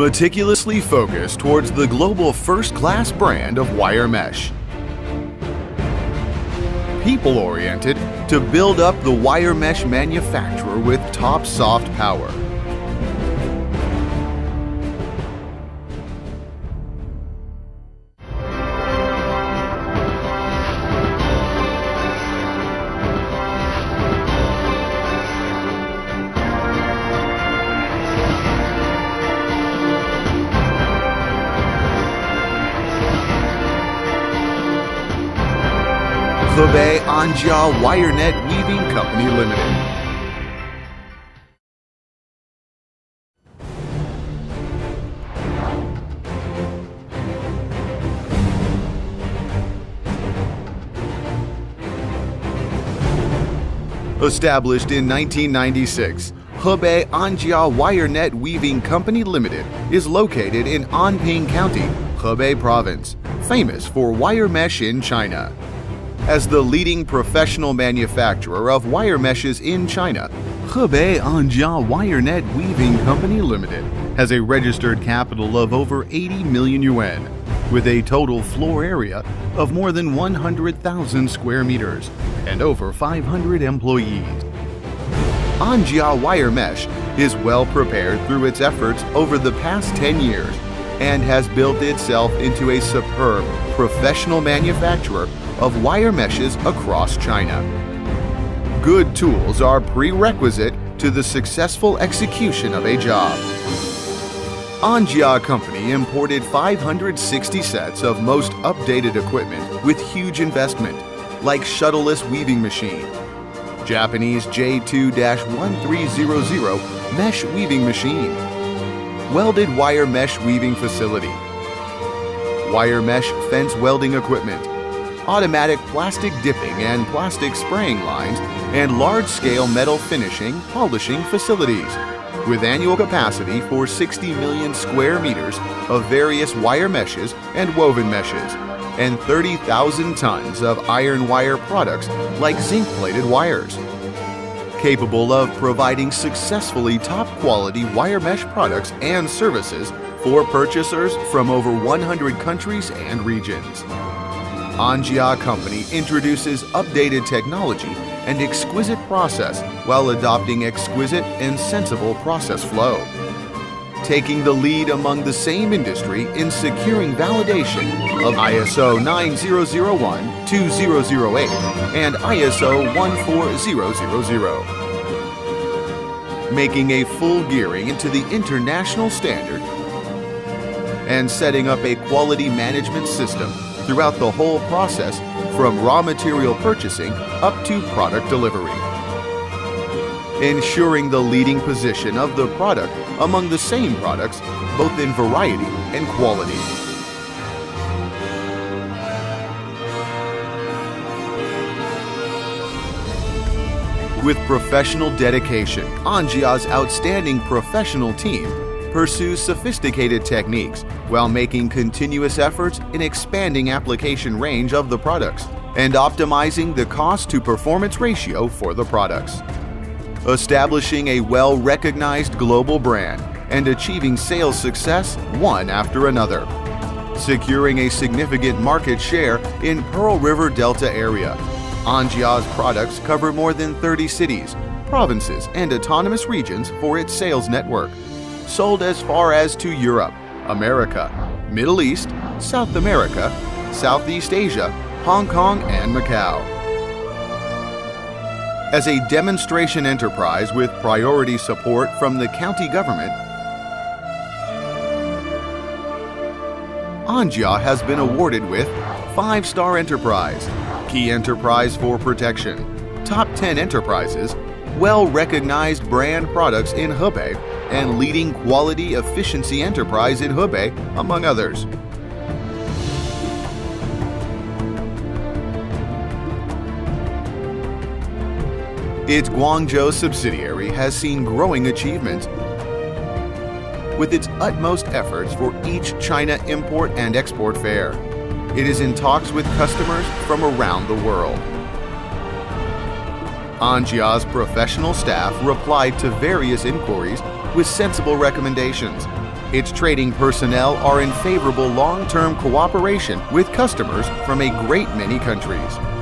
Meticulously focused towards the global first-class brand of wire mesh. People-oriented to build up the wire mesh manufacturer with top soft power. Anjia WireNet Weaving Company Limited. Established in 1996, Hebei Anjia WireNet Weaving Company Limited is located in Anping County, Hebei Province, famous for wire mesh in China. As the leading professional manufacturer of wire meshes in China, Hebei Anjia WireNet Weaving Company Limited has a registered capital of over 80 million yuan, with a total floor area of more than 100,000 square meters and over 500 employees. Anjia Wire Mesh is well prepared through its efforts over the past 10 years and has built itself into a superb professional manufacturer of wire meshes across China. Good tools are prerequisite to the successful execution of a job. Anjia Company imported 560 sets of most updated equipment with huge investment, like shuttleless weaving machine, Japanese J2-1300 mesh weaving machine, welded wire mesh weaving facility, wire mesh fence welding equipment, automatic plastic dipping and plastic spraying lines, and large-scale metal finishing, polishing facilities, with annual capacity for 60 million square meters of various wire meshes and woven meshes, and 30,000 tons of iron wire products like zinc-plated wires. Capable of providing successfully top-quality wire mesh products and services for purchasers from over 100 countries and regions. Anjia Company introduces updated technology and exquisite process while adopting exquisite and sensible process flow. Taking the lead among the same industry in securing validation of ISO 9001 2008 and ISO 14000. Making a full gearing into the international standard and setting up a quality management system throughout the whole process from raw material purchasing up to product delivery. Ensuring the leading position of the product among the same products, both in variety and quality. With professional dedication, Anjia's outstanding professional team pursues sophisticated techniques while making continuous efforts in expanding application range of the products and optimizing the cost to performance ratio for the products. Establishing a well-recognized global brand and achieving sales success one after another. Securing a significant market share in Pearl River Delta area. Anjia's products cover more than 30 cities, provinces, and autonomous regions for its sales network sold as far as to Europe, America, Middle East, South America, Southeast Asia, Hong Kong, and Macau. As a demonstration enterprise with priority support from the county government, Anjia has been awarded with 5-Star Enterprise, Key Enterprise for Protection, Top 10 Enterprises, well-recognized brand products in Hebei, and leading quality efficiency enterprise in Hebei, among others. Its Guangzhou subsidiary has seen growing achievements with its utmost efforts for each China import and export fair. It is in talks with customers from around the world. Anjia's professional staff replied to various inquiries with sensible recommendations, Its trading personnel are in favorable long term cooperation with customers from a great many countries.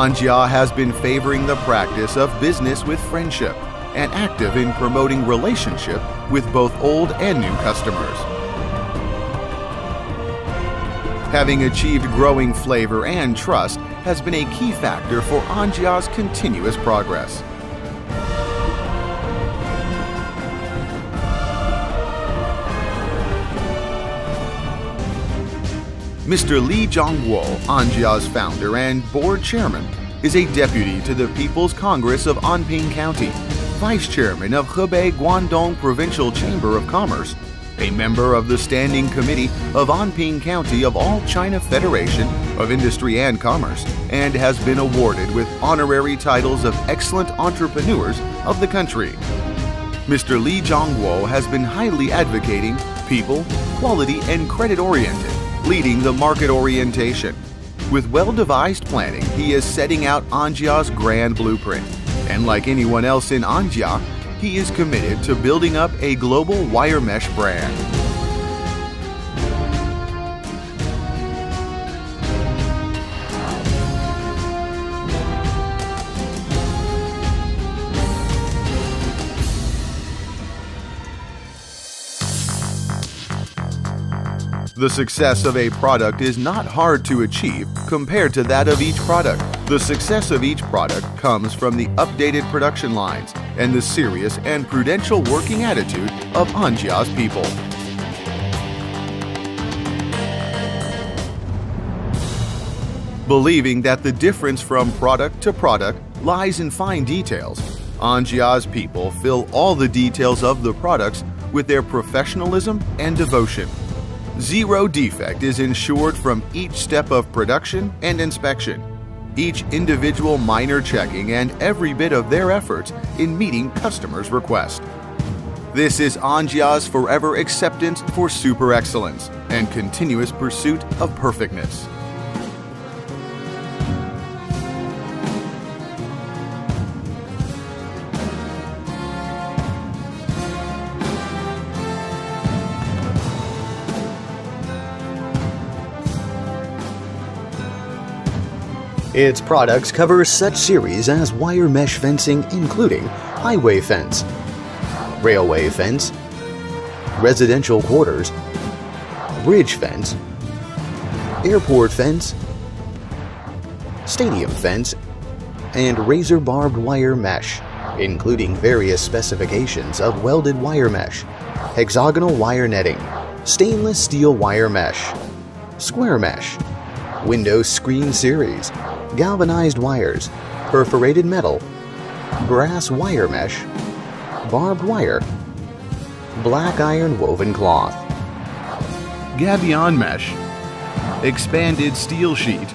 Anjia has been favoring the practice of business with friendship and active in promoting relationship with both old and new customers. Having achieved growing flavor and trust has been a key factor for Anjia's continuous progress. Mr. Li Zhongguo, Anjia's founder and board chairman, is a deputy to the People's Congress of Anping County, vice chairman of Hebei Guangdong Provincial Chamber of Commerce, a member of the Standing Committee of Anping County of All China Federation of Industry and Commerce, and has been awarded with honorary titles of Excellent Entrepreneurs of the country. Mr. Li Zhongguo has been highly advocating people, quality, and credit oriented, leading the market orientation. With well devised planning, he is setting out Anjia's grand blueprint. And like anyone else in Anjia, he is committed to building up a global wire mesh brand. The success of a product is not hard to achieve compared to that of each product. The success of each product comes from the updated production lines and the serious and prudential working attitude of Anjia's people. Believing that the difference from product to product lies in fine details, Anjia's people fill all the details of the products with their professionalism and devotion. Zero defect is ensured from each step of production and inspection, each individual minor checking and every bit of their efforts in meeting customers' request. This is Anjia's forever acceptance for super excellence and continuous pursuit of perfectness. Its products cover such series as wire mesh fencing including highway fence, railway fence, residential quarters, bridge fence, airport fence, stadium fence, and razor barbed wire mesh, including various specifications of welded wire mesh, hexagonal wire netting, stainless steel wire mesh, square mesh, window screen series, galvanized wires, perforated metal, brass wire mesh, barbed wire, black iron woven cloth, Gabion mesh, expanded steel sheet,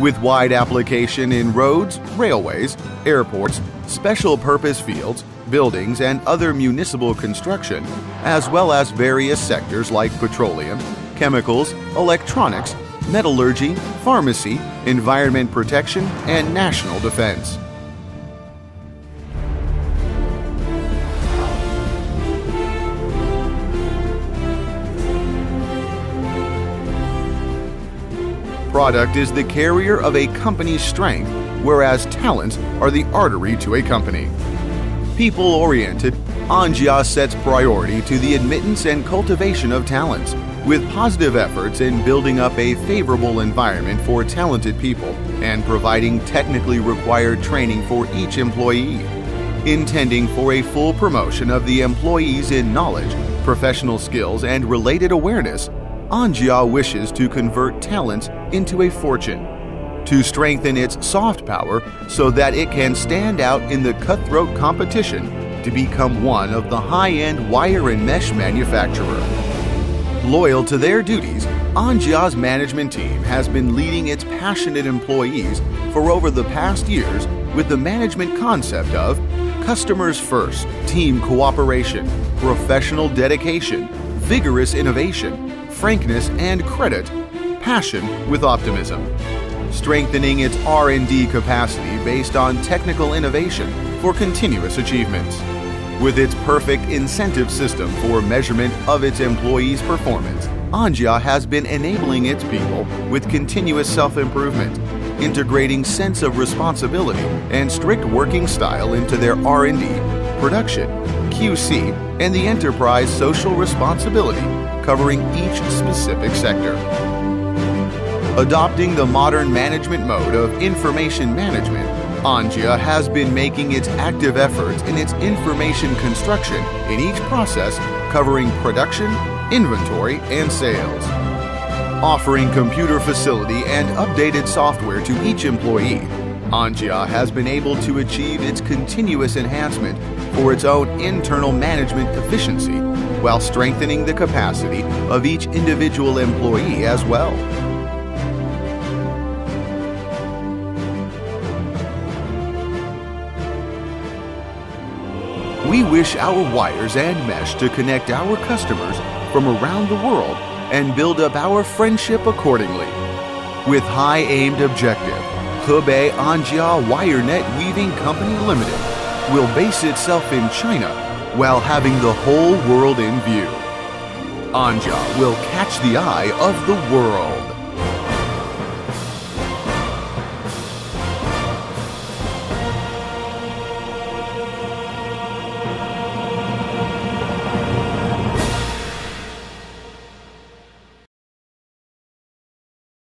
with wide application in roads, railways, airports, special purpose fields, buildings, and other municipal construction, as well as various sectors like petroleum, chemicals, electronics, metallurgy, pharmacy, environment protection, and national defense. Product is the carrier of a company's strength, whereas talents are the artery to a company. People oriented, Anjia sets priority to the admittance and cultivation of talents with positive efforts in building up a favorable environment for talented people and providing technically required training for each employee. Intending for a full promotion of the employees in knowledge, professional skills, and related awareness, Anjia wishes to convert talents into a fortune, to strengthen its soft power so that it can stand out in the cutthroat competition to become one of the high-end wire and mesh manufacturer. Loyal to their duties, Anjia's management team has been leading its passionate employees for over the past years with the management concept of customers first, team cooperation, professional dedication, vigorous innovation, frankness and credit, passion with optimism. strengthening its R&D capacity based on technical innovation for continuous achievements. With its perfect incentive system for measurement of its employees' performance, Anjia has been enabling its people with continuous self-improvement, integrating sense of responsibility and strict working style into their R&D, production, QC, and the enterprise social responsibility, covering each specific sector. Adopting the modern management mode of information management, Anjia has been making its active efforts in its information construction in each process covering production, inventory, and sales. Offering computer facility and updated software to each employee, Anjia has been able to achieve its continuous enhancement for its own internal management efficiency while strengthening the capacity of each individual employee as well. We wish our wires and mesh to connect our customers from around the world and build up our friendship accordingly. With high aimed objective, Hebei Anjia WireNet Weaving Company Limited will base itself in China while having the whole world in view. Anjia will catch the eye of the world.